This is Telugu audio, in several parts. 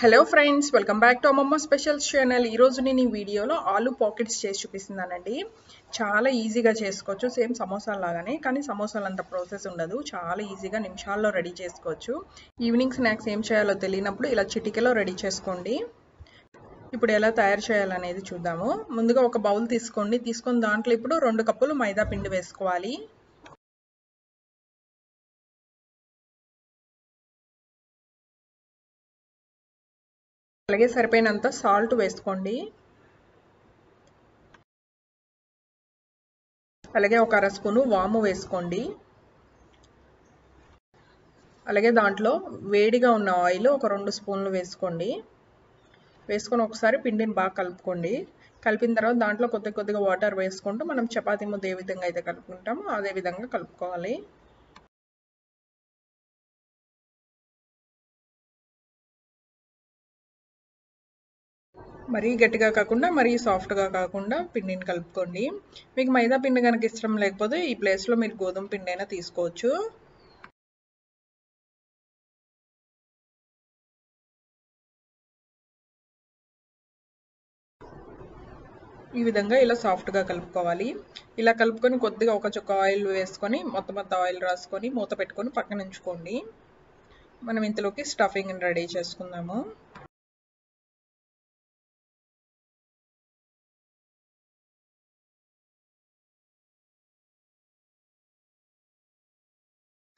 Hello friends welcome back to Ammamma specials channel ఈరోజు నేను ఈ వీడియోలో ఆలు పాకెట్స్ చేసి చూపిస్తున్నానండి. చాలా ఈజీగా చేసుకోవచ్చు. సేమ్ సమోసాలు లాగానే కానీ సమోసాలు అంత ప్రాసెస్ ఉండదు. చాలా ఈజీగా నిమిషాల్లో రెడీ చేసుకోవచ్చు. ఈవినింగ్ స్నాక్స్ ఏం చేయాలో తెలియనప్పుడు ఇలా చిటికెలో రెడీ చేసుకోండి. ఇప్పుడు ఎలా తయారు చేయాలనేది చూద్దాము. ముందుగా ఒక బౌల్ తీసుకోండి. తీసుకొని దాంట్లో ఇప్పుడు రెండు కప్పులు మైదా పిండి వేసుకోవాలి. అలాగే సరిపోయినంత సాల్ట్ వేసుకోండి. అలాగే ఒక అర స్పూను వాము వేసుకోండి. అలాగే దాంట్లో వేడిగా ఉన్న ఆయిల్ ఒక రెండు స్పూన్లు వేసుకోండి. వేసుకొని ఒకసారి పిండిని బాగా కలుపుకోండి. కలిపిన తర్వాత దాంట్లో కొద్ది కొద్దిగా వాటర్ వేసుకుంటూ మనం చపాతీ ముద్ద ఏ విధంగా అయితే కలుపుకుంటామో అదే విధంగా కలుపుకోవాలి. మరీ గట్టిగా కాకుండా మరీ సాఫ్ట్గా కాకుండా పిండిని కలుపుకోండి. మీకు మైదా పిండి కనుక ఇష్టం లేకపోతే ఈ ప్లేస్లో మీరు గోధుమ పిండి అయినా తీసుకోవచ్చు. ఈ విధంగా ఇలా సాఫ్ట్గా కలుపుకోవాలి. ఇలా కలుపుకొని కొద్దిగా ఒక చుక్క ఆయిల్ వేసుకొని మొత్తం మొత్తం ఆయిల్ రాసుకొని మూత పెట్టుకొని పక్కన ఉంచుకోండి. మనం ఇంతలోకి స్టఫింగ్ రెడీ చేసుకుందాము.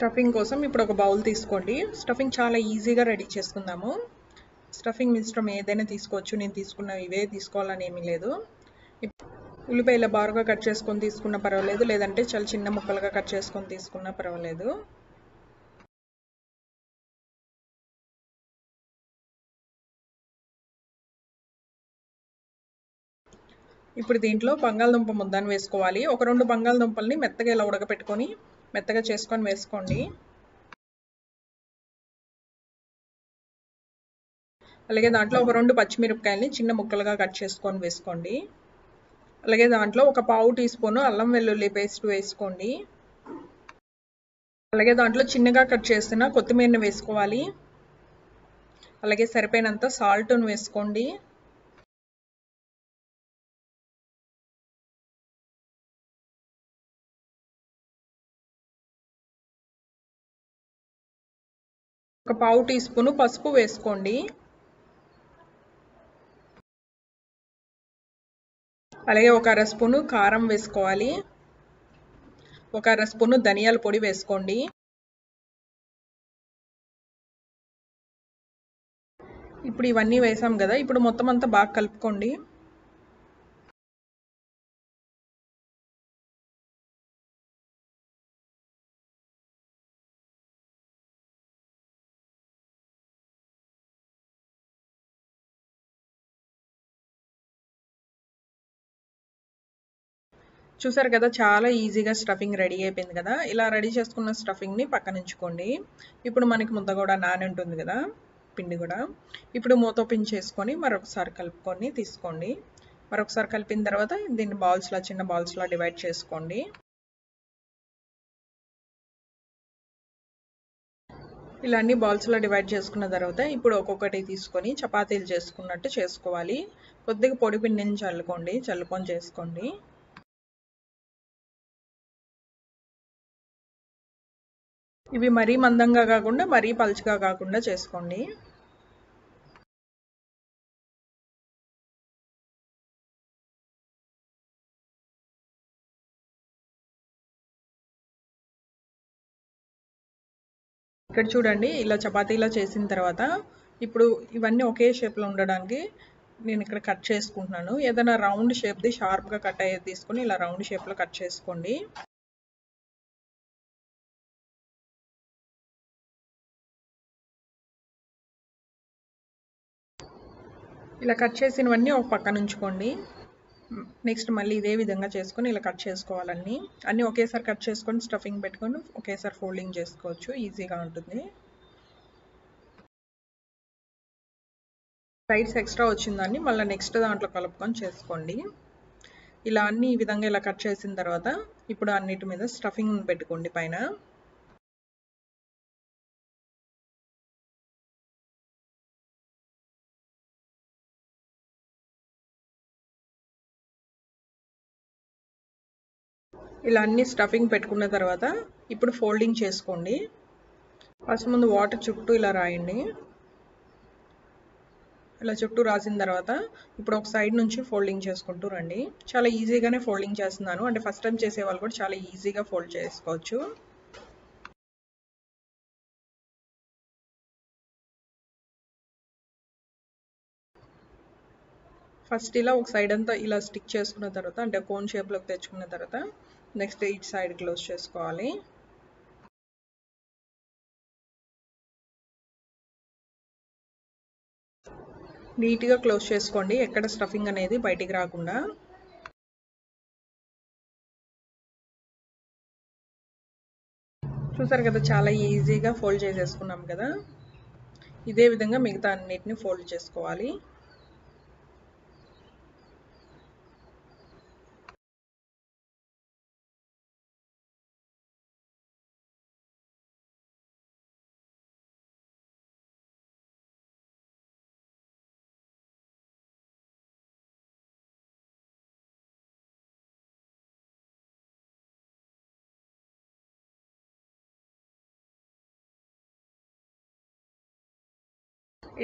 స్టఫింగ్ కోసం ఇప్పుడు ఒక బౌల్ తీసుకోండి. స్టఫింగ్ చాలా ఈజీగా రెడీ చేసుకుందాము. స్టఫింగ్ మిశ్రమం ఏదైనా తీసుకోవచ్చు. నేను తీసుకున్న ఇవే తీసుకోవాలని ఏమీ లేదు. ఉల్లిపాయల బారుగా కట్ చేసుకొని తీసుకున్న పర్వాలేదు. లేదంటే చాలా చిన్న ముక్కలుగా కట్ చేసుకొని తీసుకున్నా పర్వాలేదు. ఇప్పుడు దీంట్లో బంగాళదుంప ముద్దని వేసుకోవాలి. ఒక రెండు బంగాళదుంపల్ని మెత్తగా ఇలా ఉడకపెట్టుకొని మెత్తగా చేసుకొని వేసుకోండి. అలాగే దాంట్లో ఒక రెండు పచ్చిమిరపకాయలని చిన్న ముక్కలుగా కట్ చేసుకొని వేసుకోండి. అలాగే దాంట్లో ఒక పావు టీ స్పూన్ అల్లం వెల్లుల్లి పేస్ట్ వేసుకోండి. అలాగే దాంట్లో చిన్నగా కట్ చేసిన కొత్తిమీరని వేసుకోవాలి. అలాగే సరిపోయినంత సాల్ట్ను వేసుకోండి. ఒక పావు టీ స్పూను పసుపు వేసుకోండి. అలాగే ఒక అర స్పూను కారం వేసుకోవాలి. ఒక అర స్పూను ధనియాల పొడి వేసుకోండి. ఇప్పుడు ఇవన్నీ వేసాం కదా ఇప్పుడు మొత్తం అంతా బాగా కలుపుకోండి. చూసారు కదా చాలా ఈజీగా స్టఫింగ్ రెడీ అయిపోయింది కదా. ఇలా రెడీ చేసుకున్న స్టఫింగ్ని పక్కన ఉంచుకోండి ఇప్పుడు మనకి ముద్ద కూడా నాని ఉంటుంది కదా పిండి కూడా. ఇప్పుడు మూత ఓపెన్ చేసుకొని మరొకసారి కలుపుకొని తీసుకోండి. మరొకసారి కలిపిన తర్వాత దీన్ని బాల్స్లా చిన్న బాల్స్లా డివైడ్ చేసుకోండి. ఇలా అన్ని బాల్స్లో డివైడ్ చేసుకున్న తర్వాత ఇప్పుడు ఒక్కొక్కటి తీసుకొని చపాతీలు చేసుకున్నట్టు చేసుకోవాలి. కొద్దిగా పొడి పిండిని చల్లుకోండి చల్లుకొని చేసుకోండి. ఇవి మరీ మందంగా కాకుండా మరీ పలుచగా కాకుండా చేసుకోండి. ఇక్కడ చూడండి ఇలా చపాతీలా చేసిన తర్వాత ఇప్పుడు ఇవన్నీ ఒకే షేప్లో ఉండడానికి నేను ఇక్కడ కట్ చేసుకుంటున్నాను. ఏదైనా రౌండ్ షేప్ది షార్ప్గా కట్ అయ్యేది తీసుకొని ఇలా రౌండ్ షేప్లో కట్ చేసుకోండి. ఇలా కట్ చేసినవన్నీ ఒక పక్కన ఉంచుకోండి. నెక్స్ట్ మళ్ళీ ఇదే విధంగా చేసుకొని ఇలా కట్ చేసుకోవాలన్నీ అన్నీ ఒకేసారి కట్ చేసుకొని స్టఫింగ్ పెట్టుకొని ఒకేసారి ఫోల్డింగ్ చేసుకోవచ్చు. ఈజీగా ఉంటుంది. సైడ్స్ ఎక్స్ట్రా వచ్చిందాన్ని మళ్ళీ నెక్స్ట్ దాంట్లో కలుపుకొని చేసుకోండి. ఇలా అన్ని ఈ విధంగా ఇలా కట్ చేసిన తర్వాత ఇప్పుడు అన్నిటి మీద స్టఫింగ్ పెట్టుకోండి పైన. ఇలా అన్ని స్టఫింగ్ పెట్టుకున్న తర్వాత ఇప్పుడు ఫోల్డింగ్ చేసుకోండి. ఫస్ట్ ముందు వాటర్ చుట్టూ ఇలా రాయండి. ఇలా చుట్టూ రాసిన తర్వాత ఇప్పుడు ఒక సైడ్ నుంచి ఫోల్డింగ్ చేసుకుంటూ రండి. చాలా ఈజీగానే ఫోల్డింగ్ చేస్తున్నాను. అంటే ఫస్ట్ టైం చేసే వాళ్ళు కూడా చాలా ఈజీగా ఫోల్డ్ చేసుకోవచ్చు. ఫస్ట్ ఇలా ఒక సైడ్ అంతా ఇలా స్టిక్ చేసుకున్న తర్వాత అంటే కోన్ షేప్లోకి తెచ్చుకున్న తర్వాత నెక్స్ట్ ఇట్ సైడ్ క్లోజ్ చేసుకోవాలి. నీట్గా క్లోజ్ చేసుకోండి. ఎక్కడ స్టఫింగ్ అనేది బయటికి రాకుండా. చూసారు కదా చాలా ఈజీగా ఫోల్డ్ చేసేసుకున్నాం కదా. ఇదే విధంగా మిగతా అన్నిటిని ఫోల్డ్ చేసుకోవాలి.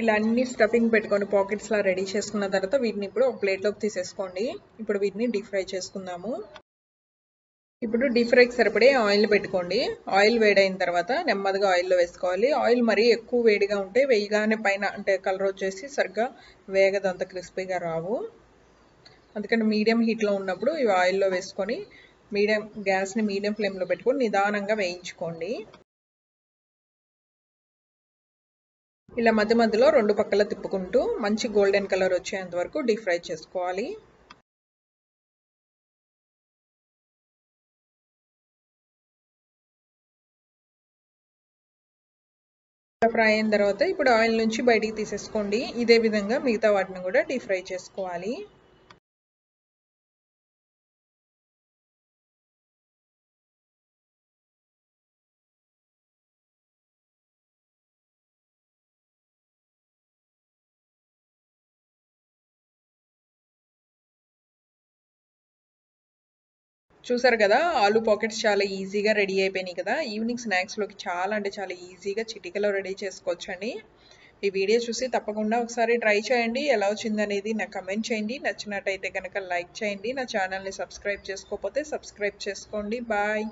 ఇలా అన్ని స్టఫింగ్ పెట్టుకొని పాకెట్స్లా రెడీ చేసుకున్న తర్వాత వీటిని ఇప్పుడు ఒక ప్లేట్లోకి తీసేసుకోండి. ఇప్పుడు వీటిని డీప్ ఫ్రై చేసుకుందాము. ఇప్పుడు డీప్ ఫ్రైకి సరిపడే ఆయిల్ పెట్టుకోండి. ఆయిల్ వేడైన తర్వాత నెమ్మదిగా ఆయిల్లో వేసుకోవాలి. ఆయిల్ మరీ ఎక్కువ వేడిగా ఉంటే వేయగానే పైన అంటే కలర్ వచ్చేసి సరిగ్గా వేగదు అంత క్రిస్పీగా రావు. అందుకని మీడియం హీట్లో ఉన్నప్పుడు ఇవి ఆయిల్లో వేసుకొని మీడియం గ్యాస్ని మీడియం ఫ్లేమ్లో పెట్టుకొని నిదానంగా వేయించుకోండి. ఇలా మధ్య మధ్యలో రెండు పక్కల తిప్పుకుంటూ మంచి గోల్డెన్ కలర్ వచ్చేంత వరకు డీప్ ఫ్రై చేసుకోవాలి. ఫ్రై అయిన తర్వాత ఇప్పుడు ఆయిల్ నుంచి బయటికి తీసేసుకోండి. ఇదే విధంగా మిగతా వాటిని కూడా డీప్ ఫ్రై చేసుకోవాలి. చూసారు కదా ఆలు పాకెట్స్ చాలా ఈజీగా రెడీ అయిపోయినాయి కదా. ఈవినింగ్ స్నాక్స్లోకి చాలా అంటే చాలా ఈజీగా చిటికలో రెడీ చేసుకోవచ్చండి. ఈ వీడియో చూసి తప్పకుండా ఒకసారి ట్రై చేయండి. ఎలా వచ్చింది అనేది నాకు కమెంట్ చేయండి. నచ్చినట్టయితే కనుక లైక్ చేయండి. నా ఛానల్ని సబ్స్క్రైబ్ చేసుకోకపోతే సబ్స్క్రైబ్ చేసుకోండి. బాయ్